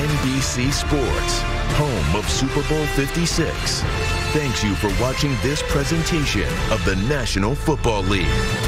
NBC Sports, home of Super Bowl 56. Thanks you for watching this presentation of the National Football League.